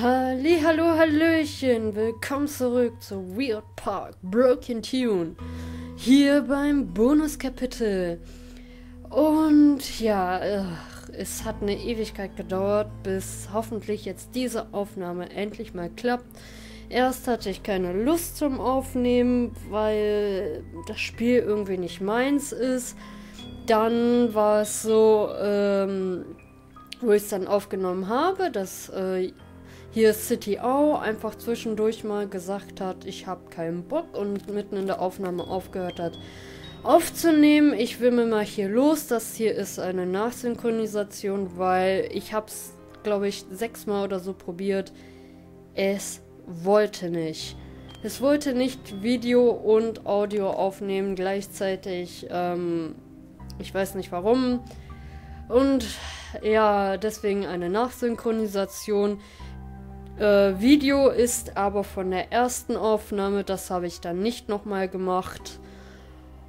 Halli, hallo, hallöchen, willkommen zurück zu Weird Park Broken Tune. Hier beim Bonuskapitel. Und ja, ach, es hat eine Ewigkeit gedauert, bis hoffentlich jetzt diese Aufnahme endlich mal klappt. Erst hatte ich keine Lust zum Aufnehmen, weil das Spiel irgendwie nicht meins ist. Dann war es so, ähm, wo ich es dann aufgenommen habe, dass äh, hier City Au einfach zwischendurch mal gesagt hat, ich habe keinen Bock und mitten in der Aufnahme aufgehört hat aufzunehmen. Ich will mir mal hier los. Das hier ist eine Nachsynchronisation, weil ich habe es, glaube ich, sechsmal oder so probiert. Es wollte nicht. Es wollte nicht Video und Audio aufnehmen gleichzeitig. Ähm, ich weiß nicht warum. Und ja, deswegen eine Nachsynchronisation. Äh, Video ist aber von der ersten Aufnahme, das habe ich dann nicht nochmal gemacht.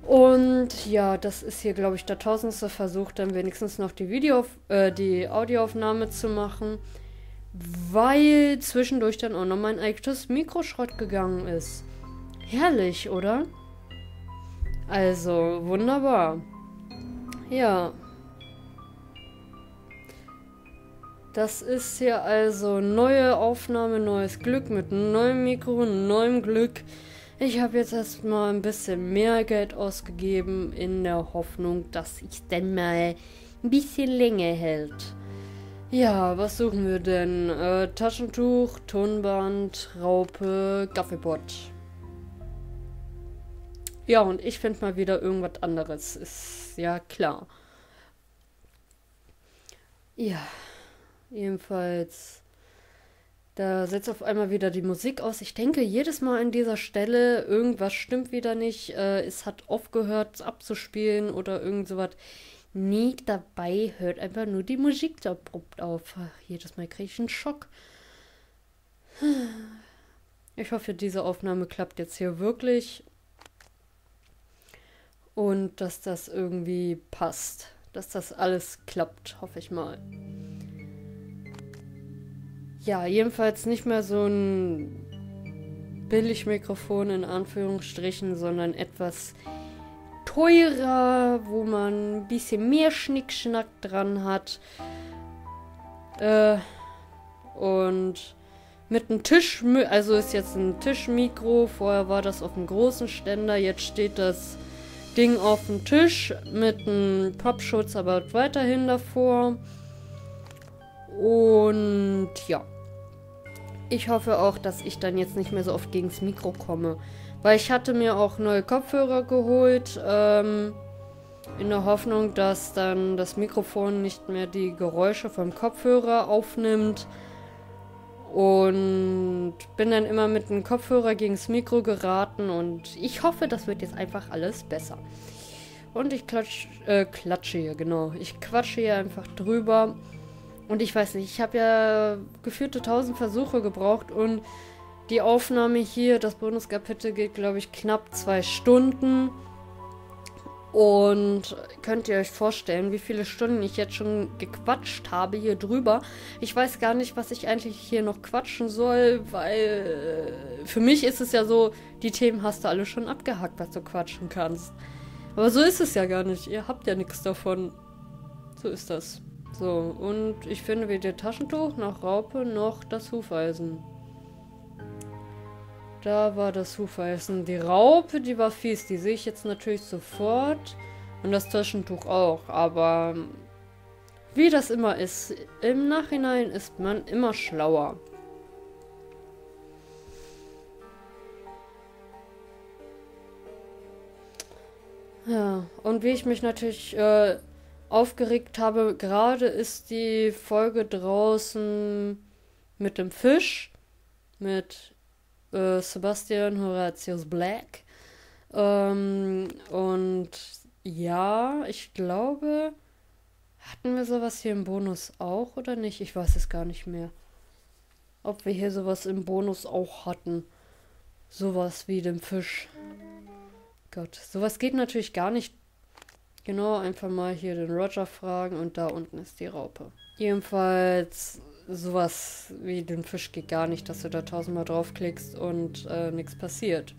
Und ja, das ist hier, glaube ich, der tausendste Versuch, dann wenigstens noch die Video, äh, die Audioaufnahme zu machen, weil zwischendurch dann auch noch mein eigenes Mikroschrott gegangen ist. Herrlich, oder? Also, wunderbar. Ja. Das ist hier also neue Aufnahme, neues Glück mit neuem Mikro, neuem Glück. Ich habe jetzt erstmal ein bisschen mehr Geld ausgegeben in der Hoffnung, dass ich denn mal ein bisschen länger hält. Ja, was suchen wir denn? Äh, Taschentuch, Tonband, Raupe, Gaffelbot. Ja, und ich finde mal wieder irgendwas anderes. Ist ja klar. Ja. Jedenfalls, da setzt auf einmal wieder die Musik aus. Ich denke, jedes Mal an dieser Stelle, irgendwas stimmt wieder nicht. Äh, es hat aufgehört abzuspielen oder irgend sowas. Nie dabei hört einfach nur die Musik da abrupt auf. Jedes Mal kriege ich einen Schock. Ich hoffe, diese Aufnahme klappt jetzt hier wirklich. Und dass das irgendwie passt. Dass das alles klappt, hoffe ich mal. Ja, jedenfalls nicht mehr so ein Billigmikrofon in Anführungsstrichen, sondern etwas teurer, wo man ein bisschen mehr Schnickschnack dran hat. Äh, und mit einem Tisch, also ist jetzt ein Tischmikro, vorher war das auf einem großen Ständer, jetzt steht das Ding auf dem Tisch mit einem Popschutz aber weiterhin davor. Und ja. Ich hoffe auch, dass ich dann jetzt nicht mehr so oft gegens Mikro komme. Weil ich hatte mir auch neue Kopfhörer geholt. Ähm, in der Hoffnung, dass dann das Mikrofon nicht mehr die Geräusche vom Kopfhörer aufnimmt. Und bin dann immer mit dem Kopfhörer gegens Mikro geraten. Und ich hoffe, das wird jetzt einfach alles besser. Und ich klatsch, äh, klatsche hier, genau. Ich quatsche hier einfach drüber. Und ich weiß nicht, ich habe ja geführte tausend Versuche gebraucht und die Aufnahme hier, das Bonuskapitel geht, glaube ich, knapp zwei Stunden. Und könnt ihr euch vorstellen, wie viele Stunden ich jetzt schon gequatscht habe hier drüber? Ich weiß gar nicht, was ich eigentlich hier noch quatschen soll, weil für mich ist es ja so, die Themen hast du alle schon abgehackt, was du quatschen kannst. Aber so ist es ja gar nicht. Ihr habt ja nichts davon. So ist das. So, und ich finde weder Taschentuch noch Raupe noch das Hufeisen. Da war das Hufeisen. Die Raupe, die war fies. Die sehe ich jetzt natürlich sofort. Und das Taschentuch auch. Aber wie das immer ist, im Nachhinein ist man immer schlauer. Ja, und wie ich mich natürlich äh, aufgeregt habe, gerade ist die Folge draußen mit dem Fisch, mit äh, Sebastian Horatius Black. Ähm, und ja, ich glaube, hatten wir sowas hier im Bonus auch oder nicht? Ich weiß es gar nicht mehr. Ob wir hier sowas im Bonus auch hatten. Sowas wie dem Fisch. Gott, sowas geht natürlich gar nicht Genau, einfach mal hier den Roger fragen und da unten ist die Raupe. Jedenfalls sowas wie den Fisch geht gar nicht, dass du da tausendmal draufklickst und äh, nichts passiert.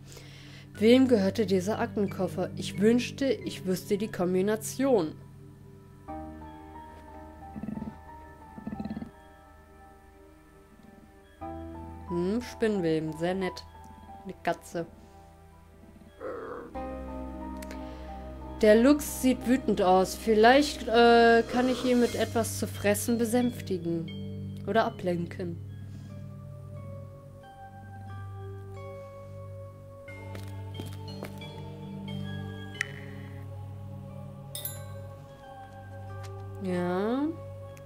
Wem gehörte dieser Aktenkoffer? Ich wünschte, ich wüsste die Kombination. Hm, Spinnweben, sehr nett. Eine Katze. Der Lux sieht wütend aus. Vielleicht äh, kann ich ihn mit etwas zu fressen besänftigen. Oder ablenken. Ja.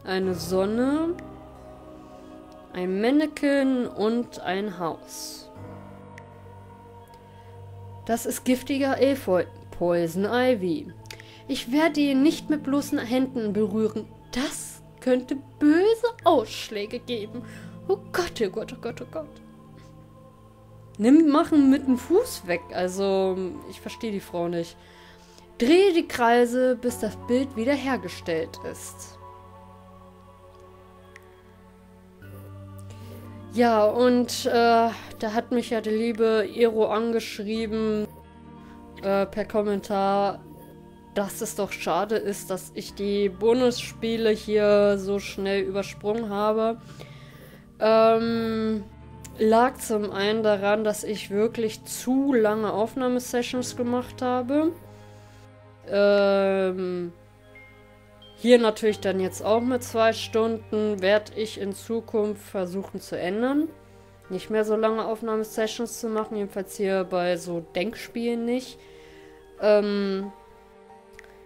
Eine Sonne. Ein Mannequin und ein Haus. Das ist giftiger Efeu. Poison Ivy. Ich werde ihn nicht mit bloßen Händen berühren. Das könnte böse Ausschläge geben. Oh Gott, oh Gott, oh Gott, oh Gott. Nimm machen mit dem Fuß weg. Also, ich verstehe die Frau nicht. Drehe die Kreise, bis das Bild wiederhergestellt ist. Ja, und äh, da hat mich ja die liebe Ero angeschrieben äh, per Kommentar, dass es doch schade ist, dass ich die Bonusspiele hier so schnell übersprungen habe. Ähm, lag zum einen daran, dass ich wirklich zu lange Aufnahmesessions gemacht habe. Ähm, hier natürlich dann jetzt auch mit zwei Stunden werde ich in Zukunft versuchen zu ändern. Nicht mehr so lange Aufnahmesessions zu machen, jedenfalls hier bei so Denkspielen nicht. Ähm,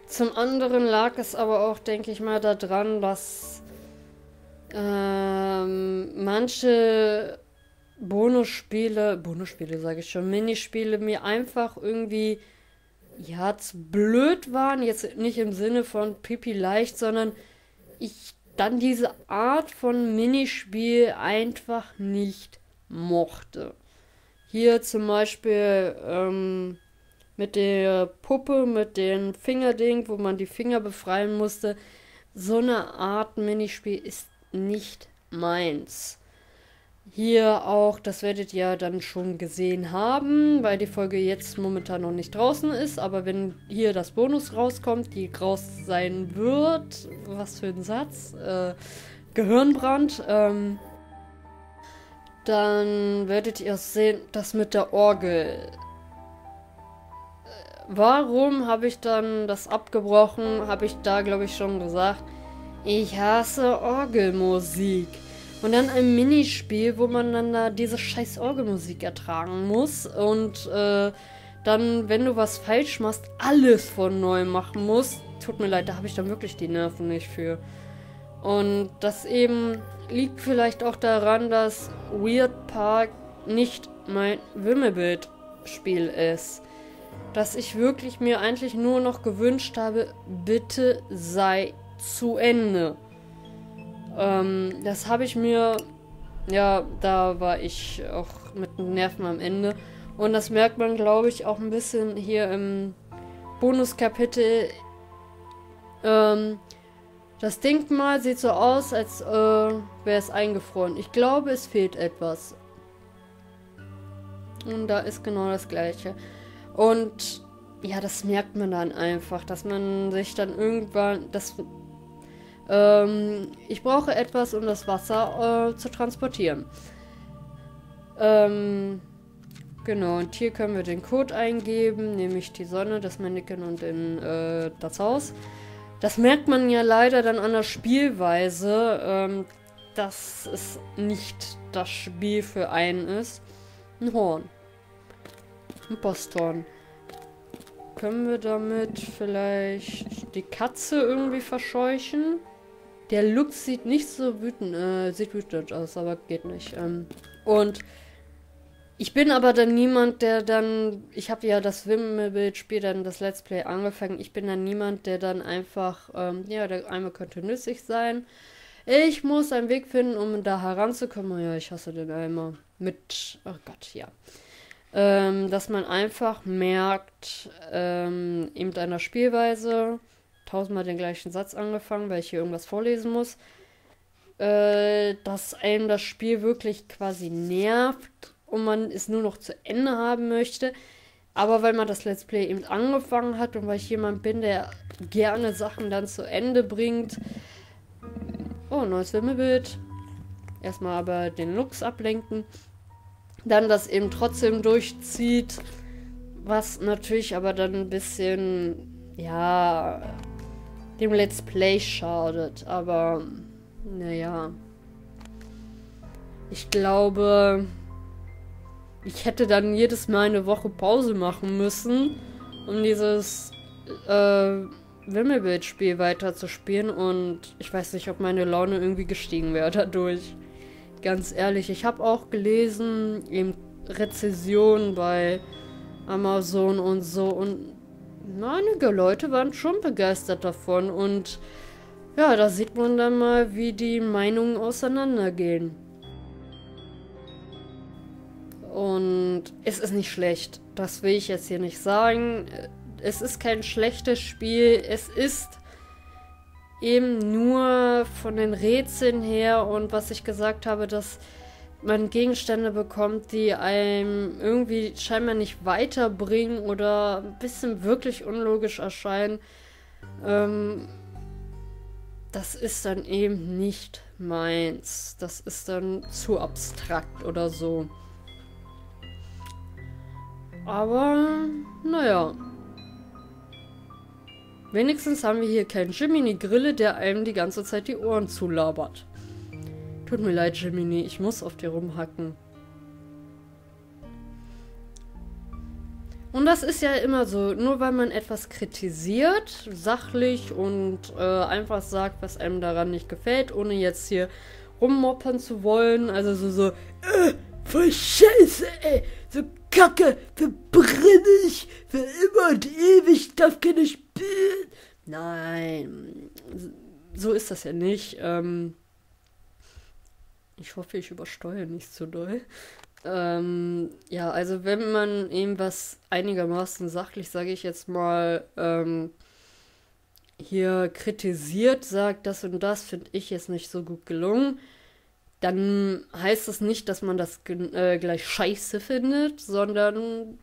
zum anderen lag es aber auch, denke ich mal, daran, dass ähm, manche Bonusspiele, Bonusspiele sage ich schon, Minispiele mir einfach irgendwie ja, blöd waren, jetzt nicht im Sinne von Pipi leicht, sondern ich dann diese Art von Minispiel einfach nicht mochte. Hier zum Beispiel ähm, mit der Puppe, mit dem Fingerding, wo man die Finger befreien musste. So eine Art Minispiel ist nicht meins. Hier auch, das werdet ihr dann schon gesehen haben, weil die Folge jetzt momentan noch nicht draußen ist. Aber wenn hier das Bonus rauskommt, die raus sein wird, was für ein Satz, äh, Gehirnbrand, ähm, dann werdet ihr sehen, dass mit der Orgel. Äh, warum habe ich dann das abgebrochen? Habe ich da, glaube ich, schon gesagt. Ich hasse Orgelmusik. Und dann ein Minispiel, wo man dann da diese scheiß Orgelmusik ertragen muss. Und äh, dann, wenn du was falsch machst, alles von neu machen musst. Tut mir leid, da habe ich dann wirklich die Nerven nicht für. Und das eben liegt vielleicht auch daran, dass Weird Park nicht mein Wimmelbild-Spiel ist. Dass ich wirklich mir eigentlich nur noch gewünscht habe, bitte sei zu Ende. Ähm, das habe ich mir, ja, da war ich auch mit den Nerven am Ende. Und das merkt man, glaube ich, auch ein bisschen hier im Bonuskapitel. Ähm, das Denkmal sieht so aus, als äh, wäre es eingefroren. Ich glaube, es fehlt etwas. Und da ist genau das gleiche. Und ja, das merkt man dann einfach, dass man sich dann irgendwann, das ähm, ich brauche etwas, um das Wasser äh, zu transportieren. Ähm, genau, und hier können wir den Code eingeben, nämlich die Sonne, das Mannequin und in, äh, das Haus. Das merkt man ja leider dann an der Spielweise, ähm, dass es nicht das Spiel für einen ist. Ein Horn. Ein Posthorn. Können wir damit vielleicht die Katze irgendwie verscheuchen? Der Lux sieht nicht so wütend, äh, sieht wütend aus, aber geht nicht. Ähm, und ich bin aber dann niemand, der dann, ich habe ja das Wimmelbild-Spiel dann das Let's Play angefangen. Ich bin dann niemand, der dann einfach, ähm, ja, der einmal könnte nützlich sein. Ich muss einen Weg finden, um da heranzukommen. Ja, ich hasse den Eimer. Mit, oh Gott, ja. Ähm, dass man einfach merkt, ähm, eben deiner Spielweise, tausendmal den gleichen Satz angefangen, weil ich hier irgendwas vorlesen muss. äh, dass einem das Spiel wirklich quasi nervt und man es nur noch zu Ende haben möchte. Aber weil man das Let's Play eben angefangen hat und weil ich jemand bin, der gerne Sachen dann zu Ende bringt. Oh, neues Wimmelbild. Erstmal aber den Lux ablenken. Dann das eben trotzdem durchzieht. Was natürlich aber dann ein bisschen, ja, dem Let's Play schadet. Aber, naja. Ich glaube, ich hätte dann jedes Mal eine Woche Pause machen müssen, um dieses äh, Wimmelbild-Spiel weiterzuspielen. Und ich weiß nicht, ob meine Laune irgendwie gestiegen wäre dadurch. Ganz ehrlich, ich habe auch gelesen, eben Rezessionen bei Amazon und so. Und einige Leute waren schon begeistert davon. Und ja, da sieht man dann mal, wie die Meinungen auseinandergehen. Und es ist nicht schlecht. Das will ich jetzt hier nicht sagen. Es ist kein schlechtes Spiel. Es ist eben nur von den Rätseln her und was ich gesagt habe, dass man Gegenstände bekommt, die einem irgendwie scheinbar nicht weiterbringen oder ein bisschen wirklich unlogisch erscheinen. Ähm, das ist dann eben nicht meins. Das ist dann zu abstrakt oder so. Aber, naja. Wenigstens haben wir hier keinen Jiminy Grille, der einem die ganze Zeit die Ohren zulabert. Tut mir leid, Jiminy, ich muss auf dir rumhacken. Und das ist ja immer so, nur weil man etwas kritisiert, sachlich und äh, einfach sagt, was einem daran nicht gefällt, ohne jetzt hier rummoppern zu wollen, also so, so, äh, voll scheiße, ey, so kacke, verbrenne ich für immer und ewig, darf keine spielen. Nein, so ist das ja nicht. Ähm, ich hoffe, ich übersteuere nicht zu doll. Ähm, ja, also wenn man eben was einigermaßen sachlich, sage ich jetzt mal, ähm, hier kritisiert, sagt, das und das finde ich jetzt nicht so gut gelungen, dann heißt das nicht, dass man das äh, gleich scheiße findet, sondern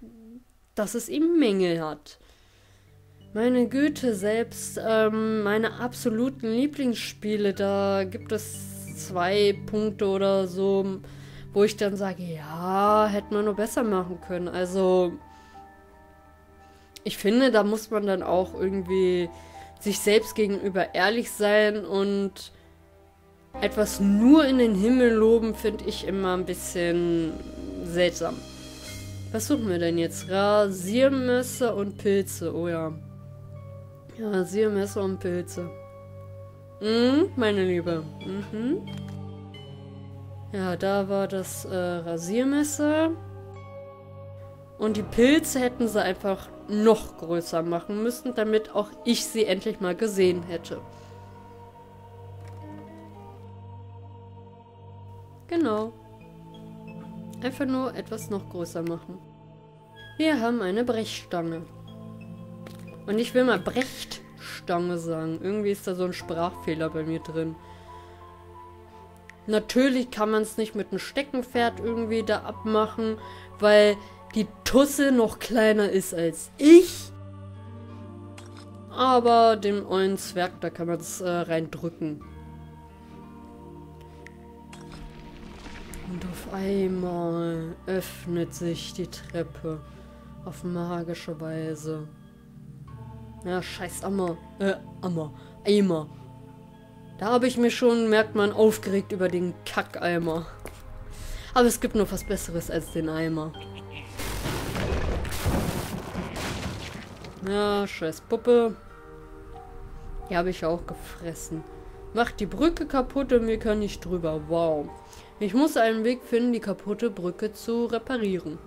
dass es eben Mängel hat. Meine Güte, selbst ähm, meine absoluten Lieblingsspiele, da gibt es zwei Punkte oder so, wo ich dann sage, ja, hätte man nur besser machen können. Also, ich finde, da muss man dann auch irgendwie sich selbst gegenüber ehrlich sein und etwas nur in den Himmel loben, finde ich immer ein bisschen seltsam. Was suchen wir denn jetzt? Rasiermesser und Pilze. Oh ja. Rasiermesser und Pilze. Mhm, meine Liebe. Mhm. Ja, da war das äh, Rasiermesser. Und die Pilze hätten sie einfach noch größer machen müssen, damit auch ich sie endlich mal gesehen hätte. Einfach nur etwas noch größer machen. Wir haben eine Brechstange. Und ich will mal Brechtstange sagen. Irgendwie ist da so ein Sprachfehler bei mir drin. Natürlich kann man es nicht mit einem Steckenpferd irgendwie da abmachen, weil die Tusse noch kleiner ist als ich. Aber dem ollen Zwerg, da kann man es äh, reindrücken. Und auf einmal öffnet sich die Treppe auf magische Weise. Ja, scheiß Ammer. Äh, Ammer. Eimer. Da habe ich mir schon, merkt man, aufgeregt über den Kackeimer. Aber es gibt noch was Besseres als den Eimer. Ja, scheiß Puppe. Die habe ich auch gefressen. Macht die Brücke kaputt und wir können nicht drüber. Wow. Ich muss einen Weg finden, die kaputte Brücke zu reparieren.